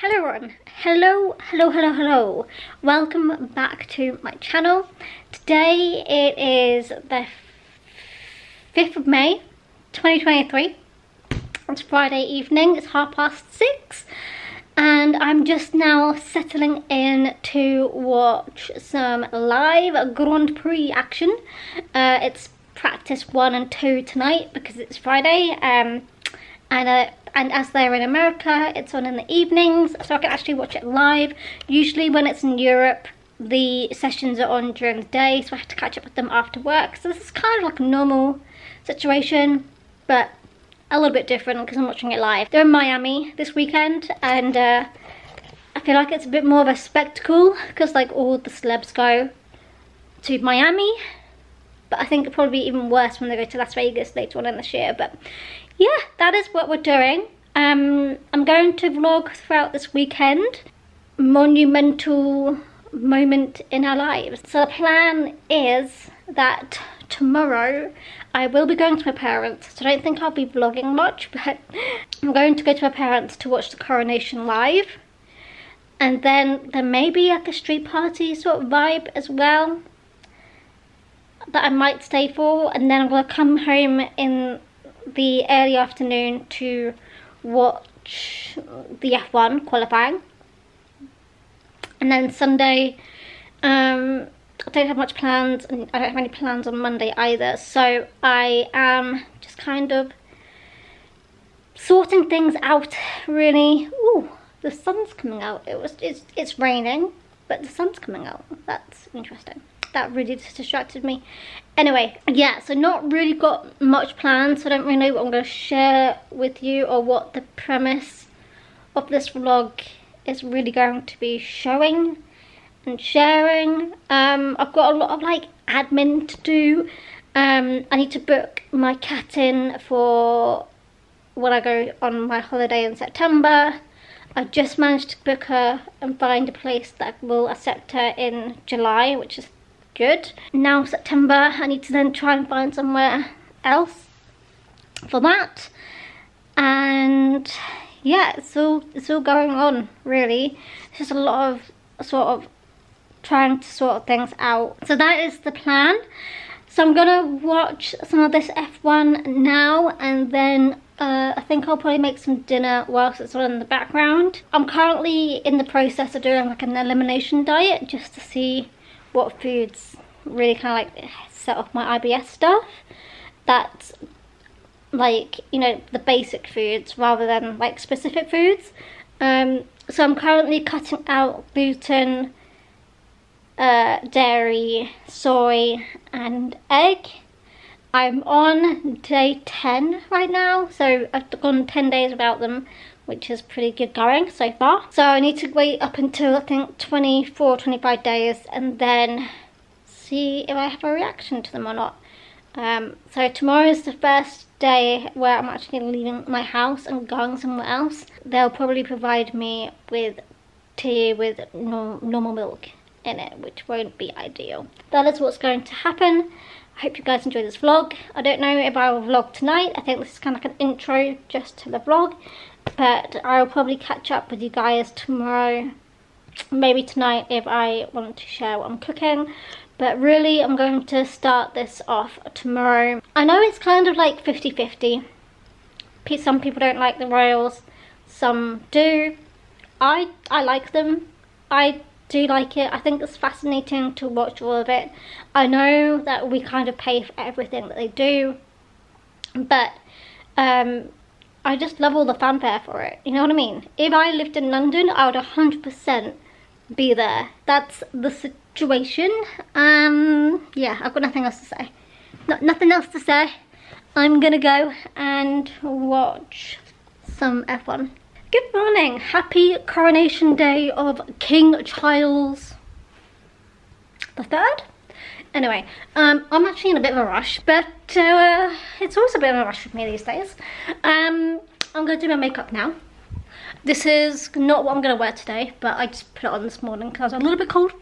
hello everyone. Hello, hello, hello, hello. Welcome back to my channel. Today it is the 5th of May, 2023. It's Friday evening, it's half past six. And I'm just now settling in to watch some live Grand Prix action. Uh, it's practice one and two tonight because it's Friday. Um, and uh, and as they're in America it's on in the evenings so I can actually watch it live. Usually when it's in Europe the sessions are on during the day so I have to catch up with them after work. So this is kind of like a normal situation but a little bit different because I'm watching it live. They're in Miami this weekend and uh, I feel like it's a bit more of a spectacle because like all the celebs go to Miami. But I think it'll probably be even worse when they go to Las Vegas later on in this year but yeah, that is what we're doing. Um, I'm going to vlog throughout this weekend. Monumental moment in our lives. So the plan is that tomorrow I will be going to my parents. So I don't think I'll be vlogging much, but I'm going to go to my parents to watch the coronation live. And then there may be like a street party sort of vibe as well that I might stay for. And then I'm going to come home in the early afternoon to watch the F1 qualifying. And then Sunday, um, I don't have much plans and I don't have any plans on Monday either. So I am just kind of sorting things out really. Ooh, the sun's coming out. It was it's it's raining, but the sun's coming out. That's interesting that really distracted me. Anyway, yeah, so not really got much planned, so I don't really know what I'm going to share with you or what the premise of this vlog is really going to be showing and sharing. Um, I've got a lot of like admin to do. Um, I need to book my cat in for when I go on my holiday in September. I just managed to book her and find a place that will accept her in July, which is good. Now September, I need to then try and find somewhere else for that. And yeah, it's all, it's all going on, really. It's just a lot of sort of trying to sort things out. So that is the plan. So I'm gonna watch some of this F1 now and then uh, I think I'll probably make some dinner whilst it's on in the background. I'm currently in the process of doing like an elimination diet just to see what foods really kind of like set off my IBS stuff. That's like, you know, the basic foods rather than like specific foods. Um, so I'm currently cutting out gluten, uh, dairy, soy and egg. I'm on day 10 right now, so I've gone 10 days without them, which is pretty good going so far. So I need to wait up until I think 24, 25 days and then see if I have a reaction to them or not. Um, so tomorrow is the first day where I'm actually leaving my house and going somewhere else. They'll probably provide me with tea with no normal milk in it, which won't be ideal. That is what's going to happen. I hope you guys enjoy this vlog. I don't know if I will vlog tonight. I think this is kind of like an intro just to the vlog. But I'll probably catch up with you guys tomorrow. Maybe tonight if I want to share what I'm cooking. But really, I'm going to start this off tomorrow. I know it's kind of like 50-50. Some people don't like the royals. Some do. I, I like them. I do like it. I think it's fascinating to watch all of it. I know that we kind of pay for everything that they do, but um, I just love all the fanfare for it. You know what I mean? If I lived in London, I would 100% be there. That's the situation. Um, yeah, I've got nothing else to say. No, nothing else to say. I'm gonna go and watch some F1. Good morning. Happy coronation day of King Charles the third. Anyway, um, I'm actually in a bit of a rush, but uh, it's always a bit of a rush with me these days. Um, I'm going to do my makeup now. This is not what I'm going to wear today, but I just put it on this morning because I was a little bit cold.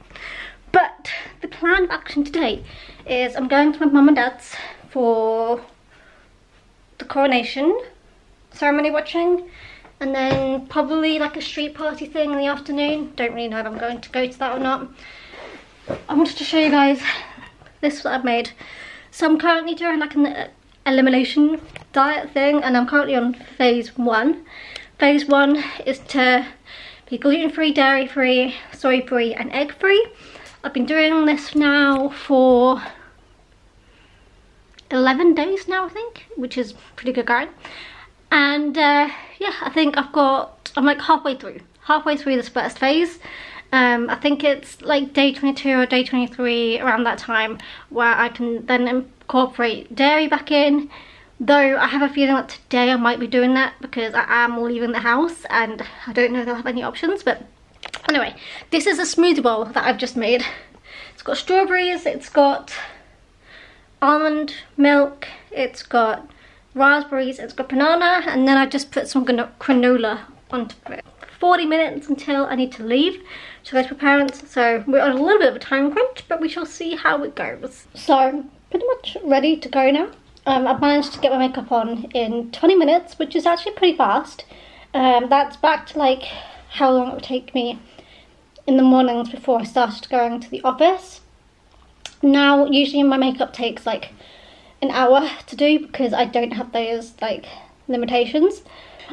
But the plan of action today is I'm going to my mum and dad's for the coronation ceremony watching and then probably like a street party thing in the afternoon. Don't really know if I'm going to go to that or not. I wanted to show you guys this I've made. So I'm currently doing like an elimination diet thing and I'm currently on phase one. Phase one is to be gluten-free, dairy-free, soy-free and egg-free. I've been doing this now for 11 days now I think, which is pretty good going. And uh, yeah, I think I've got, I'm like halfway through, halfway through this first phase. Um, I think it's like day 22 or day 23 around that time where I can then incorporate dairy back in. Though I have a feeling that today I might be doing that because I am leaving the house and I don't know if I'll have any options. But anyway, this is a smoothie bowl that I've just made. It's got strawberries, it's got almond milk, it's got raspberries, it's got banana, and then I just put some granola onto it. 40 minutes until I need to leave to go to my parents, so we're on a little bit of a time crunch, but we shall see how it goes. So, pretty much ready to go now. Um, I've managed to get my makeup on in 20 minutes, which is actually pretty fast. Um, that's back to like how long it would take me in the mornings before I started going to the office. Now, usually my makeup takes like an hour to do because I don't have those like limitations.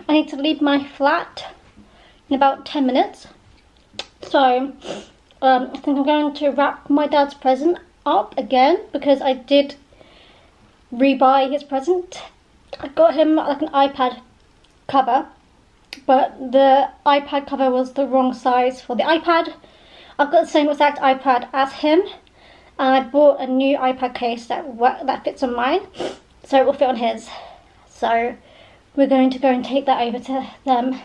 I need to leave my flat in about 10 minutes. So um, I think I'm going to wrap my dad's present up again because I did rebuy his present. I got him like an iPad cover but the iPad cover was the wrong size for the iPad. I've got the same exact iPad as him and I bought a new iPad case that that fits on mine so it will fit on his so we're going to go and take that over to them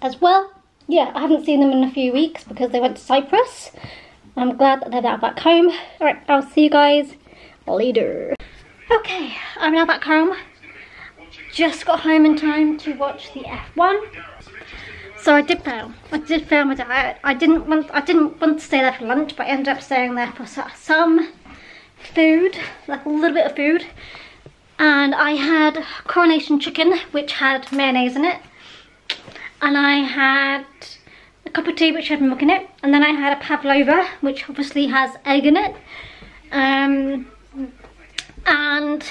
as well yeah I haven't seen them in a few weeks because they went to Cyprus I'm glad that they're now back home alright I'll see you guys later okay I'm now back home just got home in time to watch the F1 so I did fail. I did fail my diet. I didn't want I didn't want to stay there for lunch, but I ended up staying there for some food, like a little bit of food. And I had coronation chicken, which had mayonnaise in it. And I had a cup of tea, which had milk in it. And then I had a pavlova, which obviously has egg in it. Um, and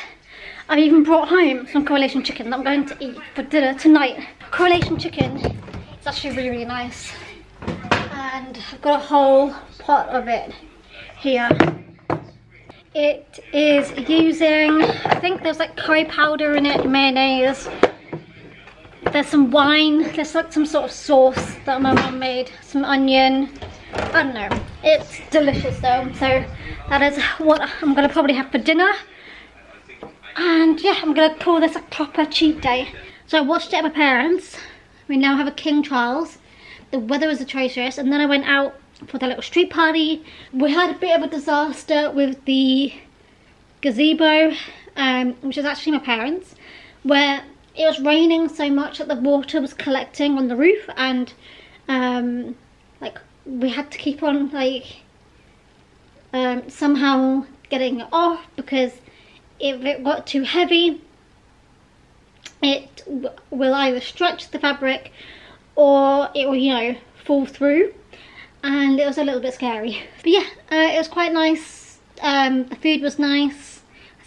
I've even brought home some coronation chicken that I'm going to eat for dinner tonight. coronation chicken it's actually really, really nice. And I've got a whole pot of it here. It is using, I think there's like curry powder in it, mayonnaise. There's some wine, there's like some sort of sauce that my mum made, some onion. I don't know, it's delicious though. So that is what I'm gonna probably have for dinner. And yeah, I'm gonna call this a proper cheat day. So I watched it at my parents' We now have a King Charles. The weather was atrocious and then I went out for the little street party. We had a bit of a disaster with the gazebo, um, which is actually my parents, where it was raining so much that the water was collecting on the roof and um, like we had to keep on like um, somehow getting it off because if it got too heavy it will either stretch the fabric or it will, you know, fall through. And it was a little bit scary. But yeah, uh, it was quite nice. Um, the food was nice.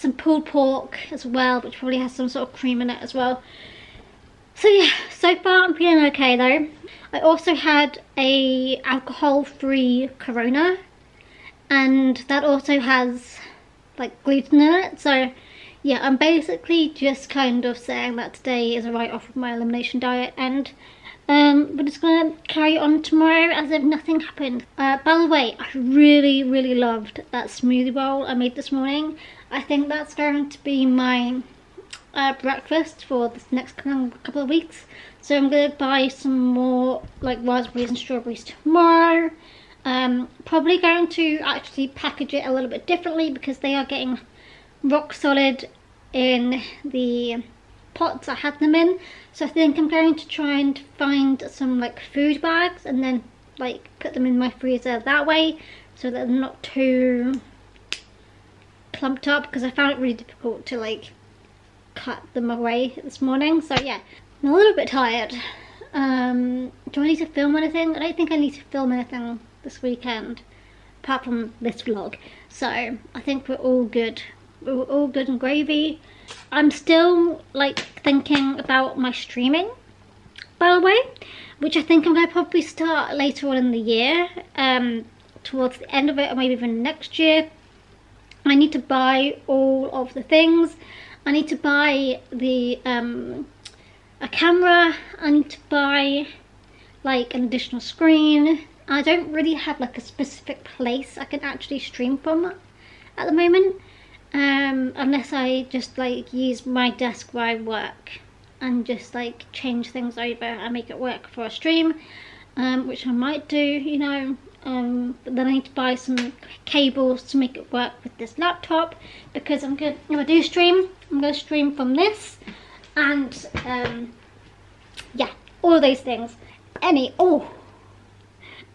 Some pulled pork as well, which probably has some sort of cream in it as well. So yeah, so far I'm feeling okay though. I also had a alcohol-free Corona, and that also has like gluten in it, so yeah, I'm basically just kind of saying that today is a write-off of my elimination diet and um, we're just going to carry on tomorrow as if nothing happened. Uh, by the way, I really, really loved that smoothie bowl I made this morning. I think that's going to be my uh, breakfast for the next couple of weeks. So I'm going to buy some more like raspberries and strawberries tomorrow. Um, probably going to actually package it a little bit differently because they are getting rock solid in the pots I had them in. So I think I'm going to try and find some like food bags and then like put them in my freezer that way so that they're not too clumped up because I found it really difficult to like cut them away this morning. So yeah, I'm a little bit tired. Um, do I need to film anything? I don't think I need to film anything this weekend, apart from this vlog. So I think we're all good. We're all good and gravy. I'm still like thinking about my streaming, by the way, which I think I'm going to probably start later on in the year, um, towards the end of it, or maybe even next year. I need to buy all of the things. I need to buy the um, a camera. I need to buy like an additional screen. I don't really have like a specific place I can actually stream from at the moment. Um, unless I just like use my desk where I work and just like change things over and make it work for a stream. Um, which I might do, you know, um, then I need to buy some cables to make it work with this laptop because I'm going to do stream. I'm going to stream from this and um, yeah, all those things. Any, oh,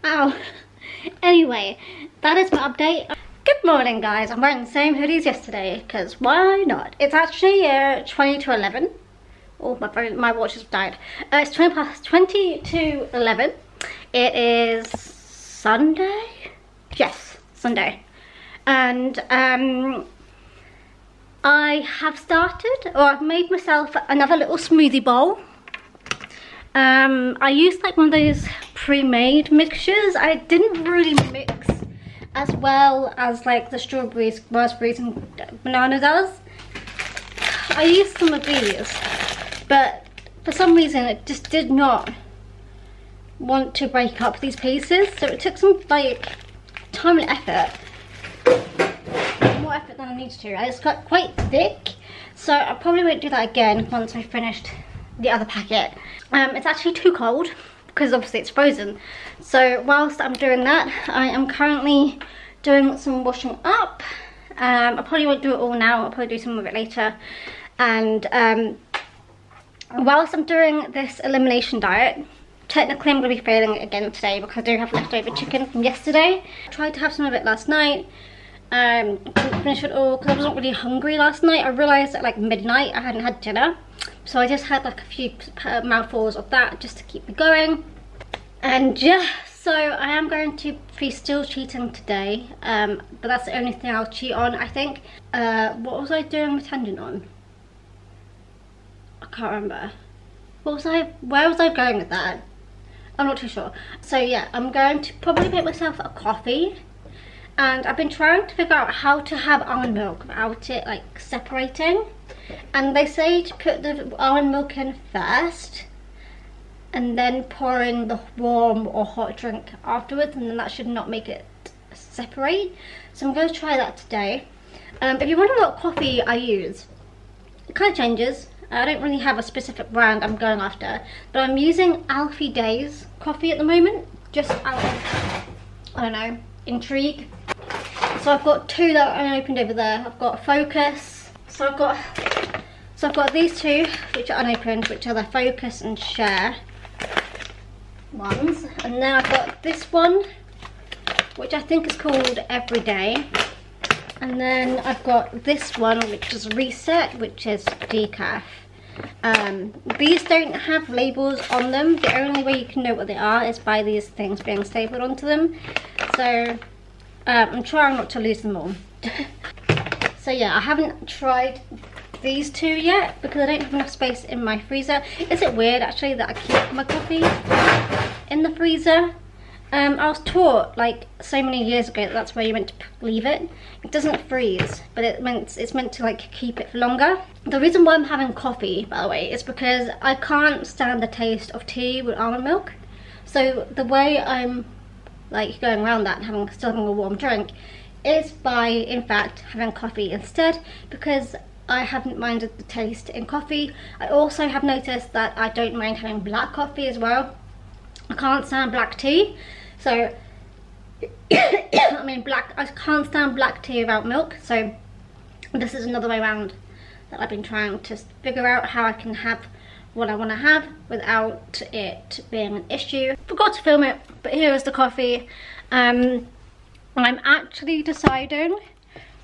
ow. anyway, that is my update. Good morning guys, I'm wearing the same hoodies yesterday because why not? It's actually uh, 20 to 11. Oh, my, my watch has died. Uh, it's 20 past 20 to 11. It is Sunday? Yes, Sunday. And um, I have started, or I've made myself another little smoothie bowl. Um, I used like one of those pre-made mixtures. I didn't really mix as well as like the strawberries, raspberries and banana does. I used some of these, but for some reason it just did not want to break up these pieces. So it took some like time and effort. More effort than I need to it's got quite thick. So I probably won't do that again once I've finished the other packet. Um, it's actually too cold because obviously it's frozen. So whilst I'm doing that I am currently doing some washing up. Um, I probably won't do it all now. I'll probably do some of it later. And um, whilst I'm doing this elimination diet technically I'm going to be failing again today because I do have leftover chicken from yesterday. I tried to have some of it last night. Um, couldn't finish it all because I wasn't really hungry last night. I realised at like midnight I hadn't had dinner. So I just had like a few mouthfuls of that just to keep me going. And yeah, so I am going to be still cheating today. Um, but that's the only thing I'll cheat on, I think. Uh, what was I doing with tendon on? I can't remember. What was I, where was I going with that? I'm not too sure. So yeah, I'm going to probably make myself a coffee. And I've been trying to figure out how to have almond milk without it like separating. And they say to put the almond milk in first and then pour in the warm or hot drink afterwards and then that should not make it separate. So I'm going to try that today. Um, if you wonder what coffee I use, it kind of changes. I don't really have a specific brand I'm going after, but I'm using Alfie Deyes coffee at the moment, just out of, I don't know, intrigue. So I've got two that I opened over there. I've got Focus. So I've got, so I've got these two, which are unopened, which are the Focus and Share ones. And then I've got this one, which I think is called Everyday. And then I've got this one, which is Reset, which is decaf. Um, these don't have labels on them. The only way you can know what they are is by these things being stapled onto them. So um, I'm trying not to lose them all. so yeah, I haven't tried these two yet because I don't have enough space in my freezer. Is it weird actually that I keep my coffee in the freezer? Um, I was taught like so many years ago that that's where you're meant to leave it. It doesn't freeze, but it meant it's meant to like keep it for longer. The reason why I'm having coffee, by the way, is because I can't stand the taste of tea with almond milk. So the way I'm like going around that and having still having a warm drink is by in fact having coffee instead because I haven't minded the taste in coffee. I also have noticed that I don't mind having black coffee as well. I can't stand black tea. So, I mean black, I can't stand black tea without milk. So this is another way around that I've been trying to figure out how I can have what I want to have without it being an issue. Forgot to film it, but here is the coffee. Um, I'm actually deciding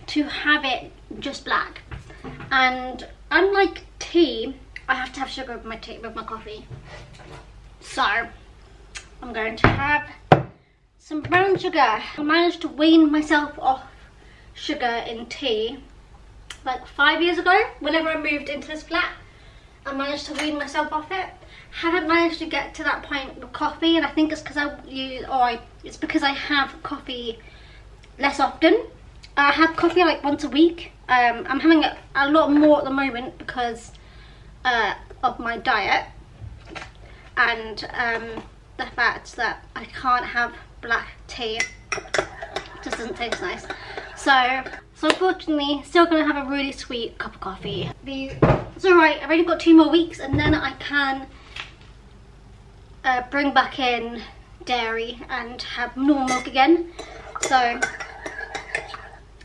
to have it just black. And unlike tea, I have to have sugar with my tea, with my coffee. So, I'm going to have some brown sugar. I managed to wean myself off sugar in tea like five years ago, whenever I moved into this flat. I managed to wean myself off it. Haven't managed to get to that point with coffee, and I think it's because I use, or I, it's because I have coffee less often. I have coffee like once a week. Um, I'm having a, a, lot more at the moment because uh, of my diet and um, the fact that I can't have black tea. It just doesn't taste nice. So, so unfortunately, still gonna have a really sweet cup of coffee. It's alright, I've only got two more weeks and then I can uh, bring back in dairy and have normal milk again. So,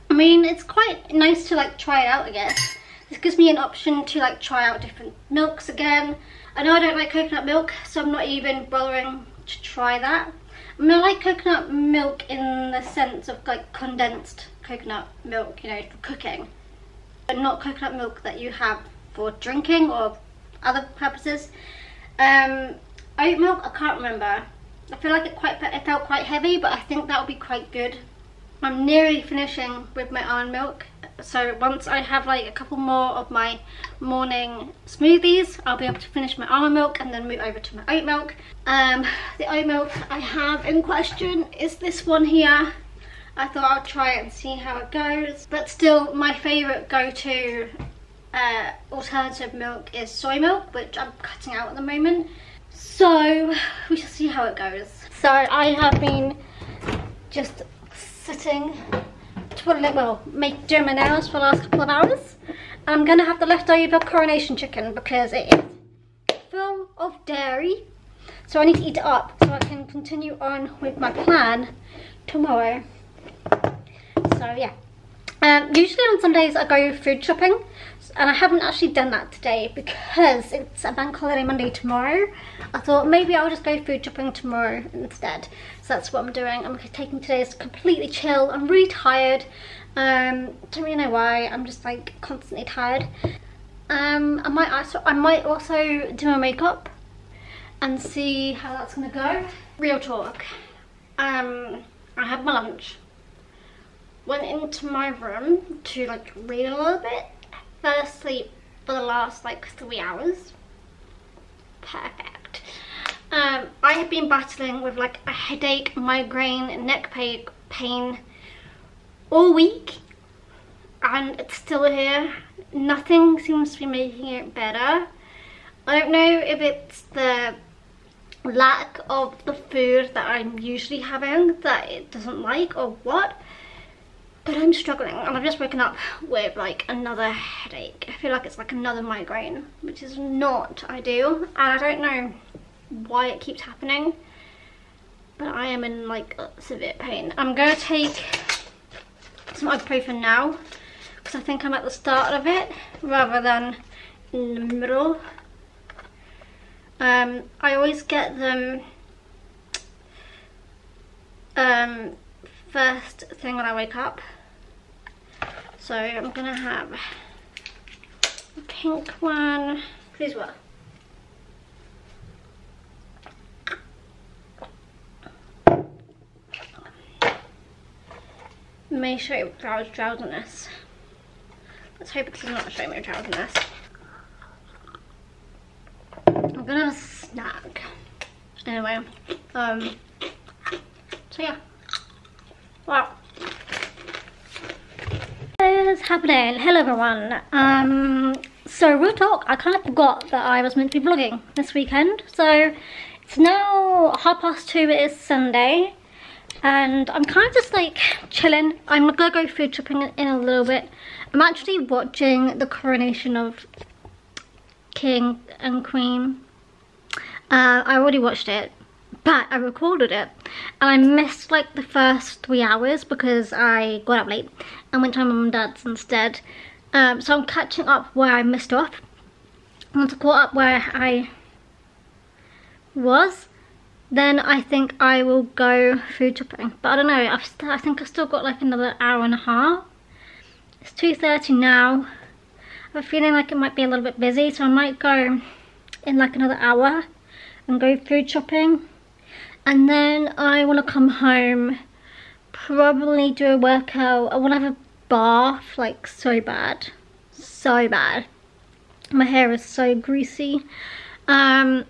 I mean, it's quite nice to like try it out, I guess. This gives me an option to like try out different milks again. I know I don't like coconut milk, so I'm not even bothering to try that. I mean, I like coconut milk in the sense of like condensed coconut milk, you know, for cooking. But not coconut milk that you have for drinking or other purposes. Um, oat milk, I can't remember. I feel like it quite it felt quite heavy, but I think that would be quite good. I'm nearly finishing with my almond milk. So once I have like a couple more of my morning smoothies, I'll be able to finish my almond milk and then move over to my oat milk. Um, the oat milk I have in question is this one here. I thought I'd try it and see how it goes. But still, my favourite go-to uh, alternative milk is soy milk, which I'm cutting out at the moment. So, we shall see how it goes. So, I have been just sitting, well, make, my nails for the last couple of hours. I'm going to have the leftover coronation chicken because it is full of dairy. So I need to eat it up so I can continue on with my plan tomorrow. So yeah. Um, usually on Sundays I go food shopping and I haven't actually done that today because it's a bank holiday Monday tomorrow. I thought maybe I'll just go food shopping tomorrow instead. So that's what I'm doing. I'm taking today's completely chill. I'm really tired. Um, don't really know why. I'm just like constantly tired. Um, I might also, I might also do my makeup and see how that's gonna go. Real talk. Um, I had my lunch went into my room to like read a little bit. Fell asleep for the last like three hours. Perfect. Um, I have been battling with like a headache, migraine, neck pain all week and it's still here. Nothing seems to be making it better. I don't know if it's the lack of the food that I'm usually having that it doesn't like or what but I'm struggling and I've just woken up with like another headache. I feel like it's like another migraine, which is not ideal. And I don't know why it keeps happening, but I am in like severe pain. I'm gonna take some ibuprofen now because I think I'm at the start of it rather than in the middle. Um, I always get them um, first thing when I wake up so I'm gonna have a pink one. Please what? May show you drowsiness. Let's hope it does not show me drowsiness. I'm gonna have a snack. Anyway, um, so yeah. Wow happening? Hello everyone. Um, so real talk, I kind of forgot that I was meant to be vlogging this weekend. So it's now half past two, it is Sunday. And I'm kind of just like chilling. I'm gonna go food shopping in a little bit. I'm actually watching the coronation of King and Queen. Uh, I already watched it but I recorded it and I missed like the first three hours because I got up late and went to my mum and dad's instead. Um, so I'm catching up where I missed off. Once I caught up where I was, then I think I will go food shopping. But I don't know, I think I've still got like another hour and a half. It's 2.30 now. I have a feeling like it might be a little bit busy, so I might go in like another hour and go food shopping. And then I want to come home, probably do a workout. I want to have a bath, like so bad. So bad. My hair is so greasy. Um,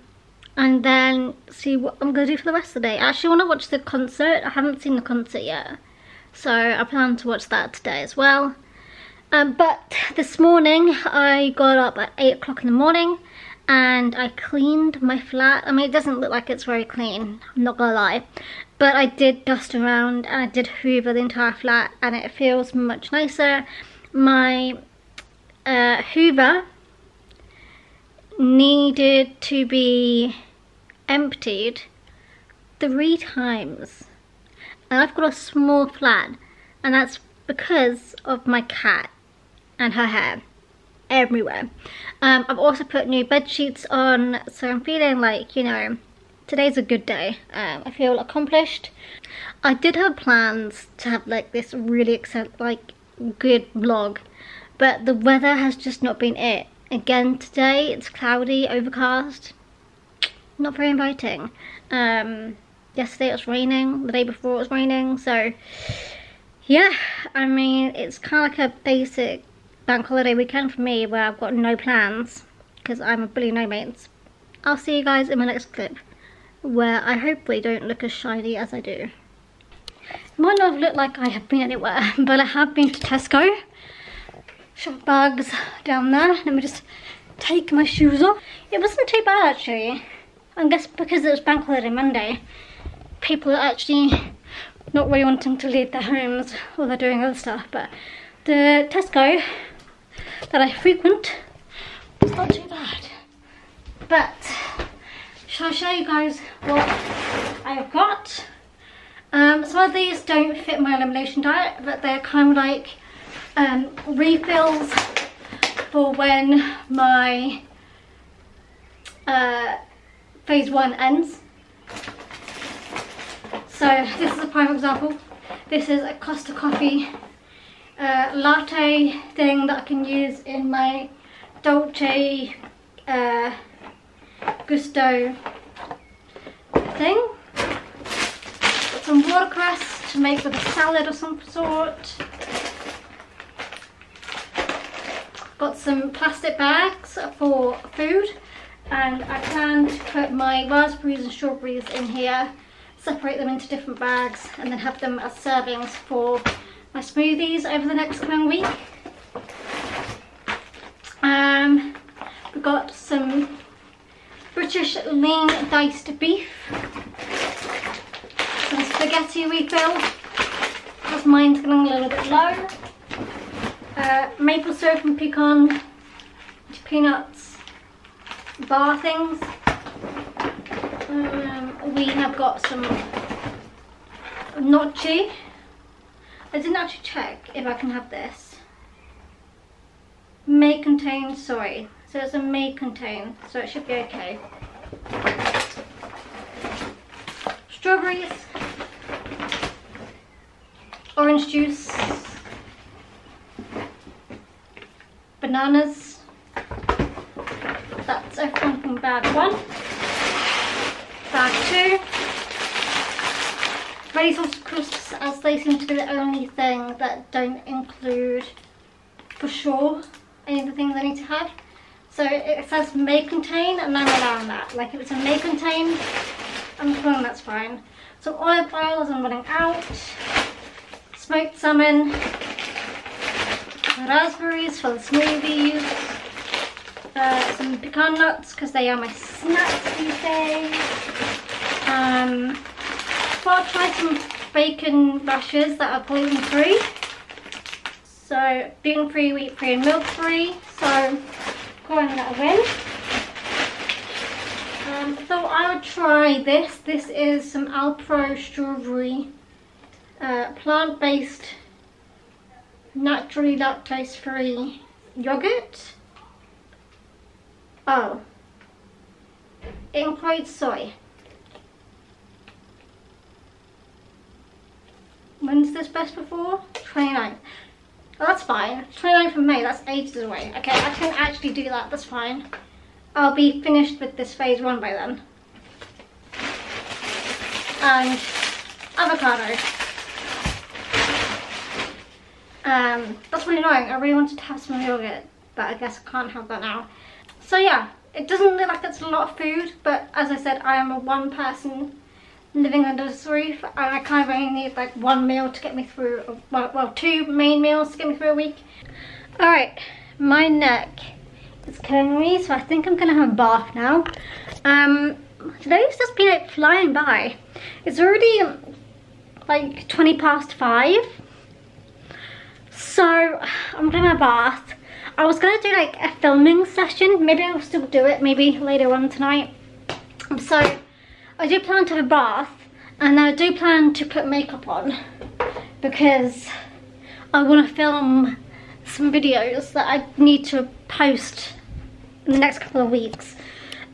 and then see what I'm going to do for the rest of the day. I actually want to watch the concert. I haven't seen the concert yet. So I plan to watch that today as well. Um, but this morning I got up at 8 o'clock in the morning and I cleaned my flat. I mean, it doesn't look like it's very clean, I'm not gonna lie. But I did dust around and I did hoover the entire flat and it feels much nicer. My uh, hoover needed to be emptied three times. And I've got a small flat and that's because of my cat and her hair everywhere. Um, I've also put new bed sheets on, so I'm feeling like, you know, today's a good day. Um, I feel accomplished. I did have plans to have like this really like good vlog, but the weather has just not been it. Again today, it's cloudy, overcast, not very inviting. Um, yesterday it was raining, the day before it was raining, so yeah, I mean, it's kind of like a basic bank holiday weekend for me where I've got no plans because I'm a bully no mates. I'll see you guys in my next clip where I hopefully don't look as shiny as I do. It might not look like I have been anywhere, but I have been to Tesco. Shop bags down there. Let me just take my shoes off. It wasn't too bad actually. I guess because it was bank holiday Monday, people are actually not really wanting to leave their homes or they're doing other stuff, but the Tesco that I frequent is not too bad. But shall I show you guys what I've got? Um, some of these don't fit my elimination diet, but they're kind of like um, refills for when my uh, phase one ends. So this is a prime example. This is a Costa Coffee uh, latte thing that I can use in my Dolce uh, Gusto thing. Got some watercress to make with a salad of some sort. Got some plastic bags for food and I plan to put my raspberries and strawberries in here, separate them into different bags and then have them as servings for my smoothies over the next coming week. Um, we've got some British lean diced beef, some spaghetti refill, because mine's getting a little bit low, uh, maple syrup and pecan peanuts bar things. Um, we have got some gnocchi I didn't actually check if I can have this. May contain soy. So it's a may contain, so it should be okay. Strawberries. Orange juice. Bananas. That's everything from bag one. Bag two. Sausage Crisps as they seem to be the only thing that don't include for sure any of the things I need to have. So it says may contain and I'm allowing that. Like if it's a may contain, I'm feeling that's fine. So olive oil as I'm running out, smoked salmon, raspberries for the smoothies, uh, some pecan nuts because they are my snacks these days. Um, I'll try some bacon rashers that are gluten free. So gluten free, wheat free and milk free. So going that in. Um, thought I would try this. This is some Alpro strawberry uh, plant-based naturally lactose free yogurt. Oh, it includes soy. When's this best before? 29. Oh, that's fine. 29th of May, that's ages away. Okay, I can actually do that, that's fine. I'll be finished with this phase one by then. and avocado. Um, that's really annoying. I really wanted to have some yogurt, but I guess I can't have that now. So yeah, it doesn't look like it's a lot of food, but as I said, I am a one person living under this roof and I kind of only need like one meal to get me through, well, well two main meals to get me through a week. Alright, my neck is killing me, so I think I'm gonna have a bath now. Um, today's just been like flying by. It's already like 20 past five. So I'm gonna have a bath. I was gonna do like a filming session. Maybe I'll still do it, maybe later on tonight. I'm so I do plan to have a bath and I do plan to put makeup on because I want to film some videos that I need to post in the next couple of weeks.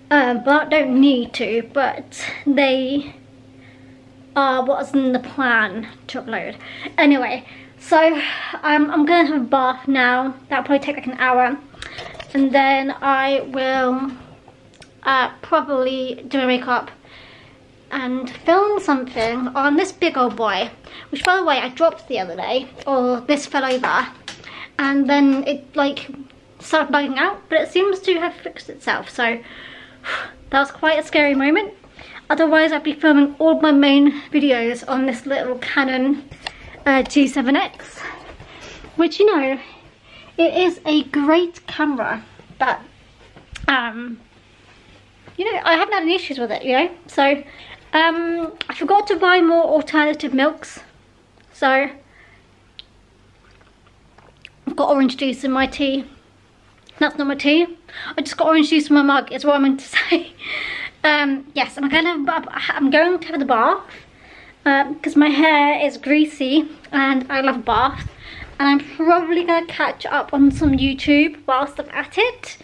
Um, but I don't need to, but they are what's in the plan to upload. Anyway, so um, I'm going to have a bath now. That'll probably take like an hour. And then I will uh, probably do my makeup and film something on this big old boy. Which by the way, I dropped the other day. Or this fell over. And then it like started bugging out. But it seems to have fixed itself. So that was quite a scary moment. Otherwise I'd be filming all my main videos on this little Canon uh, G7X. Which you know, it is a great camera. But, um, you know, I haven't had any issues with it, you know. So, um, I forgot to buy more alternative milks. So, I've got orange juice in my tea. That's not my tea. I just got orange juice in my mug, is what I meant to say. Um, yes, I'm going to I'm going to have the bath because um, my hair is greasy and I love bath. And I'm probably going to catch up on some YouTube whilst I'm at it.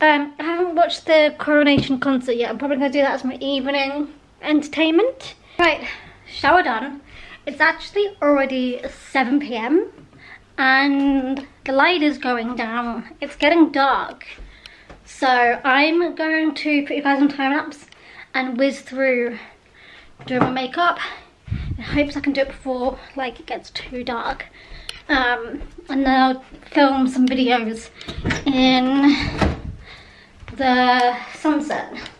Um, I haven't watched the coronation concert yet. I'm probably going to do that as my evening entertainment. Right, shower done. It's actually already 7pm and the light is going down. It's getting dark. So I'm going to put you guys on time lapse and whiz through doing my makeup hopes I can do it before like it gets too dark. Um, and then I'll film some videos in the sunset.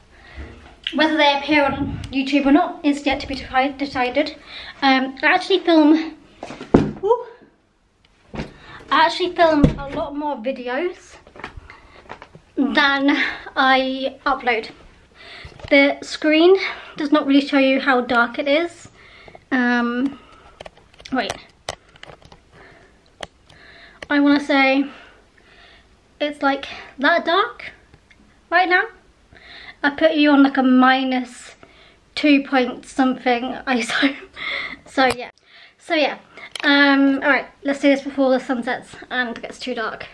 Whether they appear on YouTube or not is yet to be decided. Um, I actually film, I actually film a lot more videos than I upload. The screen does not really show you how dark it is. Um, wait. I want to say it's like that dark right now. I put you on like a minus two point something ISO. so yeah. So yeah. Um, alright, let's do this before the sun sets and it gets too dark.